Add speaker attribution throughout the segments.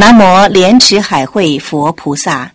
Speaker 1: 南无莲池海会佛菩萨，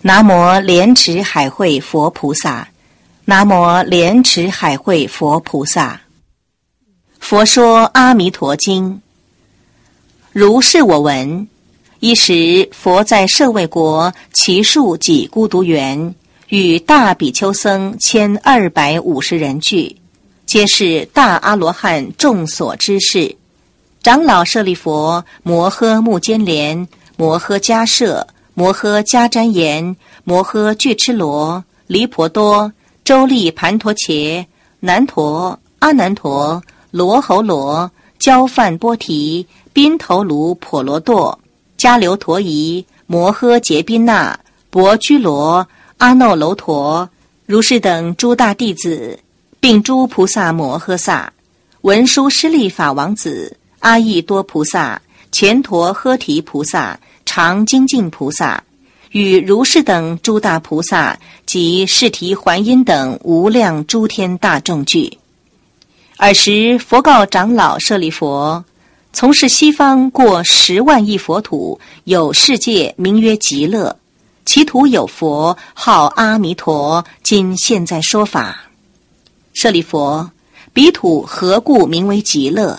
Speaker 1: 南无莲池海会佛菩萨，南无莲池海会佛菩萨。佛说《阿弥陀经》，如是我闻。一时，佛在舍卫国祇树及孤独园，与大比丘僧千二百五十人聚，皆是大阿罗汉众所知事。长老舍利佛、摩诃目犍连、摩诃迦摄、摩诃迦旃延、摩诃俱笞罗、离婆多、周利盘陀伽、难陀、阿难陀、罗侯罗、焦梵波提、宾头卢婆罗多、迦留陀夷、摩诃结宾那、薄居罗、阿耨楼陀，如是等诸大弟子，并诸菩萨摩诃萨、文殊师利法王子。阿逸多菩萨、乾陀诃提菩萨、常精进菩萨，与如是等诸大菩萨及释提桓因等无量诸天大众聚。尔时，佛告长老舍利佛：“从事西方过十万亿佛土，有世界名曰极乐，其土有佛号阿弥陀。今现在说法。舍利佛，彼土何故名为极乐？”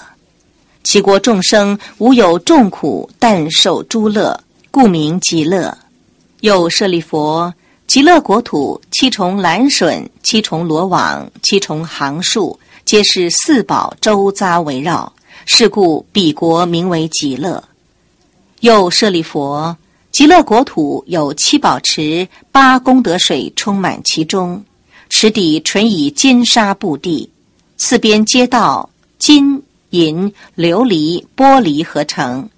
Speaker 1: 其国众生无有众苦，但受诸乐，故名极乐。又舍利佛，极乐国土七重蓝笋，七重罗网，七重行树，皆是四宝周匝围绕，是故彼国名为极乐。又舍利佛，极乐国土有七宝池，八功德水充满其中，池底纯以金沙布地，四边街道金。银、琉璃、玻璃合成，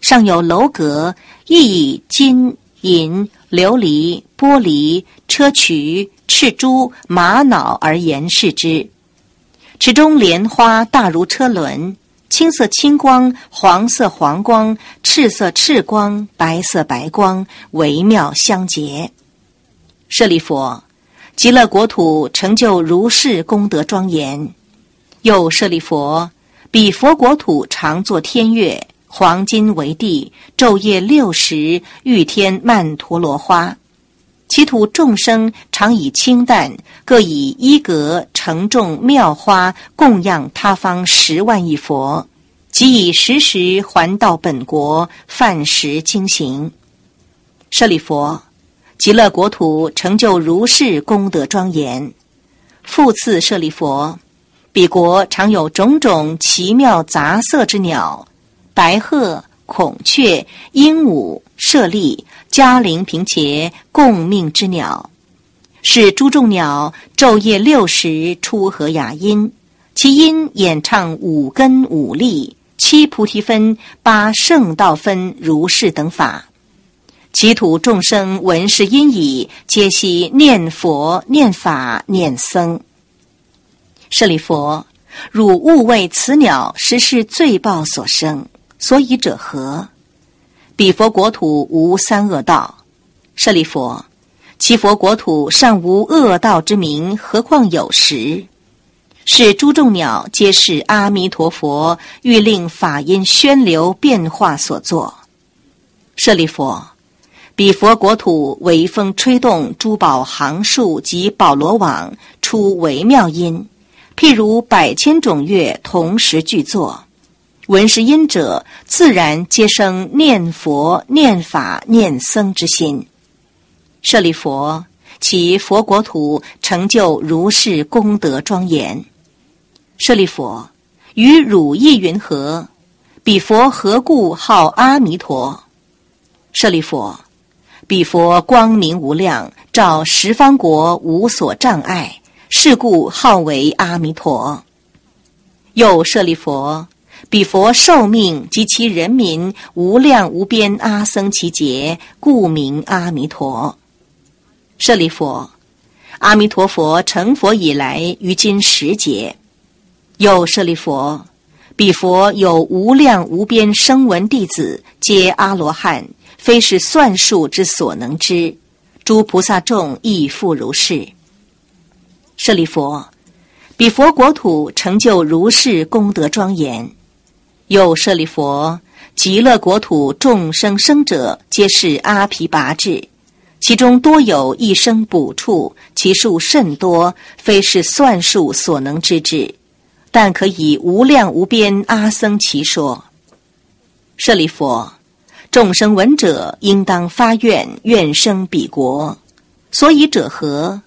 Speaker 1: 上有楼阁，亦以金、银、琉璃、玻璃、砗磲、赤珠、玛瑙而严饰之。池中莲花大如车轮，青色青光，黄色黄光，赤色赤光，白色白光，微妙相结。舍利佛，极乐国土成就如是功德庄严。又舍利佛。彼佛国土常作天乐，黄金为地，昼夜六时，玉天曼陀罗花。其土众生常以清淡，各以衣格承重妙花，供养他方十万亿佛，即以时时还到本国，饭食经行。舍利佛，极乐国土成就如是功德庄严。复次舍利佛。彼国常有种种奇妙杂色之鸟，白鹤、孔雀、鹦鹉、舍利、嘉陵平伽共命之鸟，是诸众鸟昼夜六时出和雅音，其音演唱五根五力、七菩提分、八圣道分如是等法，其土众生闻是音已，皆悉念佛、念法、念僧。舍利佛，汝勿为此鸟实是罪报所生，所以者何？彼佛国土无三恶道。舍利佛，其佛国土尚无恶道之名，何况有时？是诸众鸟皆是阿弥陀佛欲令法音宣流变化所作。舍利佛，彼佛国土微风吹动珠宝行树及宝罗网，出微妙音。譬如百千种乐同时具作，闻是音者，自然皆生念佛、念法、念僧之心。舍利佛，其佛国土成就如是功德庄严。舍利佛，与汝意云何？彼佛何故号阿弥陀？舍利佛，彼佛光明无量，照十方国，无所障碍。是故号为阿弥陀。又舍利佛，彼佛寿命及其人民无量无边阿僧祇劫，故名阿弥陀。舍利佛，阿弥陀佛成佛以来，于今十劫。又舍利佛，彼佛有无量无边声闻弟子，皆阿罗汉，非是算数之所能知。诸菩萨众亦复如是。舍利佛，彼佛国土成就如是功德庄严。又舍利佛，极乐国土众生生者，皆是阿毗跋致，其中多有一生补处，其数甚多，非是算数所能知之。但可以无量无边阿僧祇说。舍利佛，众生闻者，应当发愿，愿生彼国。所以者何？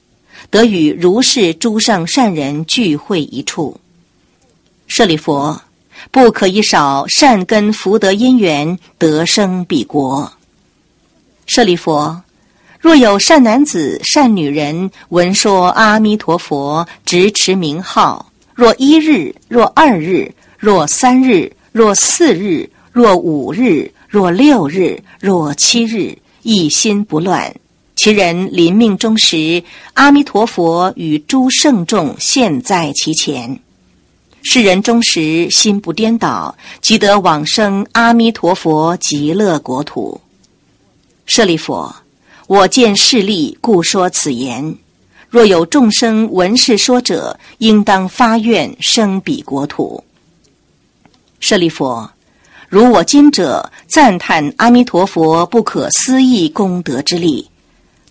Speaker 1: 得与如是诸上善人聚会一处。舍利佛。不可以少善根福德因缘得生彼国。舍利弗，若有善男子、善女人闻说阿弥陀佛，直持名号，若一日，若二日，若三日，若四日，若五日，若六日，若七日，一心不乱，其人临命终时，阿弥陀佛与诸圣众现在其前。世人终时心不颠倒，即得往生阿弥陀佛极乐国土。舍利弗，我见势利，故说此言。若有众生闻是说者，应当发愿生彼国土。舍利弗，如我今者赞叹阿弥陀佛不可思议功德之力。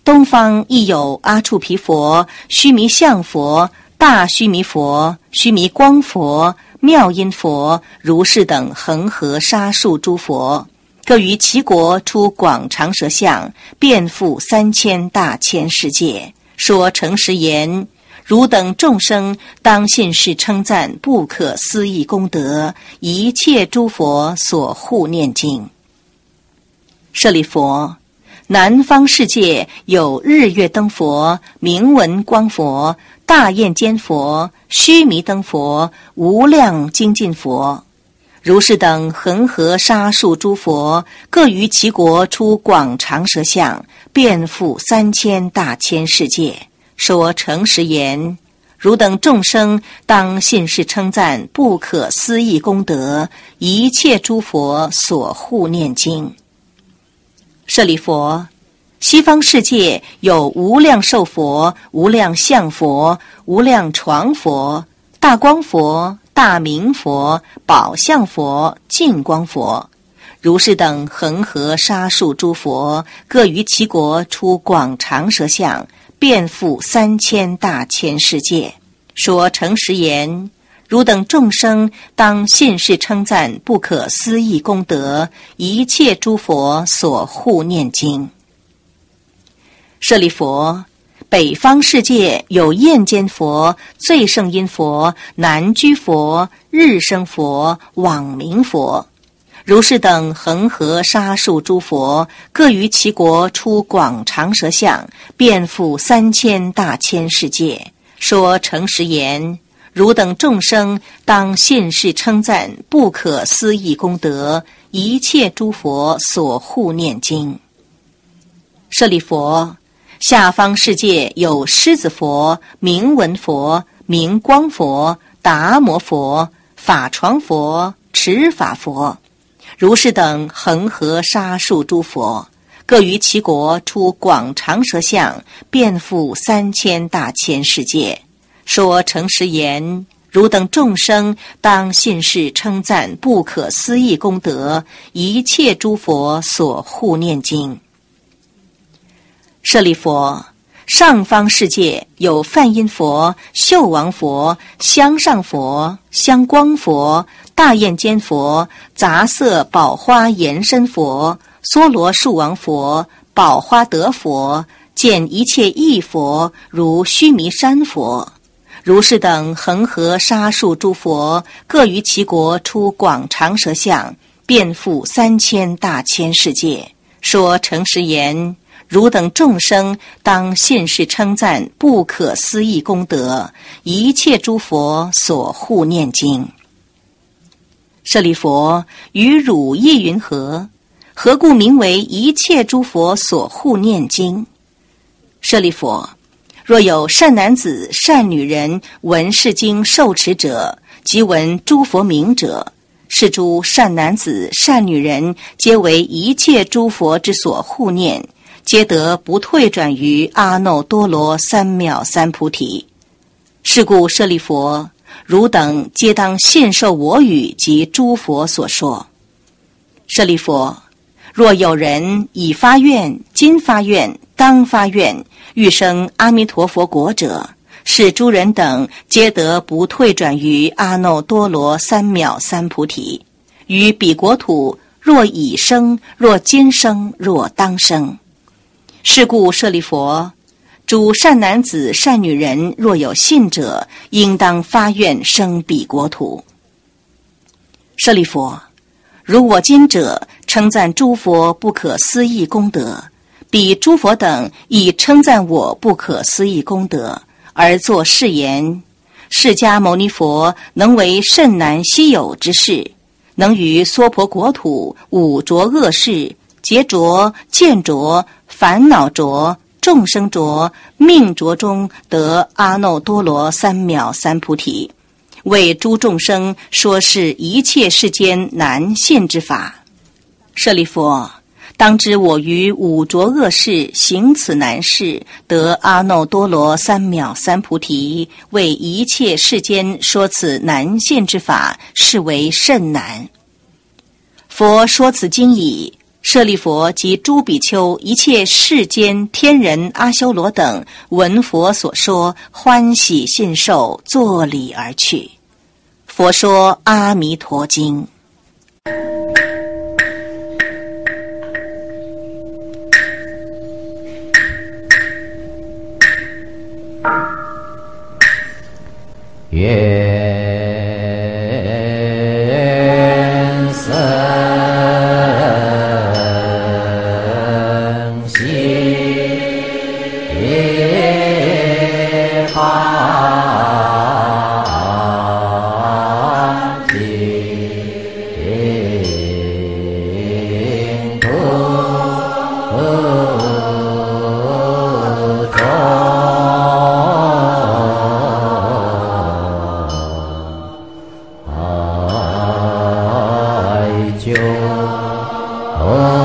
Speaker 1: 东方亦有阿处毗佛、须弥相佛。大须弥佛、须弥光佛、妙音佛、如是等恒河沙数诸佛，各于其国出广长舌相，遍覆三千大千世界，说诚实言：汝等众生当信是称赞不可思议功德，一切诸佛所护念经。舍利佛。南方世界有日月灯佛、明文光佛、大焰坚佛、须弥灯佛、无量精进佛，如是等恒河沙数诸佛，各于其国出广长舌相，遍覆三千大千世界，说诚实言：汝等众生当信是称赞不可思议功德，一切诸佛所护念经。舍利佛，西方世界有无量寿佛、无量相佛、无量床佛、大光佛、大明佛、宝相佛、净光佛，如是等恒河沙数诸佛，各于其国出广长舌相，遍覆三千大千世界，说诚实言。汝等众生当信誓称赞不可思议功德，一切诸佛所护念经。舍利佛，北方世界有焰间佛、最胜音佛、南居佛、日生佛、网明佛，如是等恒河沙数诸佛，各于其国出广长舌相，遍覆三千大千世界，说诚实言。汝等众生当信是称赞不可思议功德，一切诸佛所护念经。舍利佛，下方世界有狮子佛、明文佛、明光佛、达摩佛、法床佛、持法佛，如是等恒河沙数诸佛，各于其国出广长舌相，遍覆三千大千世界。说诚实言，汝等众生当信是称赞不可思议功德，一切诸佛所护念经。舍利佛，上方世界有梵音佛、秀王佛、香上佛、香光佛、大焰坚佛、杂色宝花延伸佛、梭罗树王佛、宝花德佛，见一切异佛，如须弥山佛。如是等恒河沙数诸佛，各于其国出广长舌相，遍覆三千大千世界，说诚实言：汝等众生当信是称赞不可思议功德，一切诸佛所护念经。舍利佛，与汝意云何？何故名为一切诸佛所护念经？舍利佛。若有善男子、善女人闻是经受持者，即闻诸佛名者，是诸善男子、善女人，皆为一切诸佛之所护念，皆得不退转于阿耨多罗三藐三菩提。是故舍利佛，汝等皆当信受我语及诸佛所说。舍利弗，若有人已发愿、今发愿、当发愿，欲生阿弥陀佛国者，是诸人等皆得不退转于阿耨多罗三藐三菩提。于彼国土，若已生，若今生，若当生。是故舍利弗，诸善男子、善女人，若有信者，应当发愿生彼国土。舍利弗，如我今者称赞诸佛不可思议功德，彼诸佛等亦称赞我不可思议功德，而作誓言：释迦牟尼佛能为甚难稀有之事，能于娑婆国土五浊恶世、劫浊、见浊、烦恼浊、众生浊、命浊中得阿耨多罗三藐三菩提。为诸众生说是一切世间难现之法。舍利弗，当知我于五浊恶世行此难事，得阿耨多罗三藐三菩提。为一切世间说此难现之法，是为甚难。佛说此经已，舍利弗及诸比丘、一切世间天人、阿修罗等闻佛所说，欢喜信受，作礼而去。佛说《阿弥陀经》，
Speaker 2: Yeah. Oh.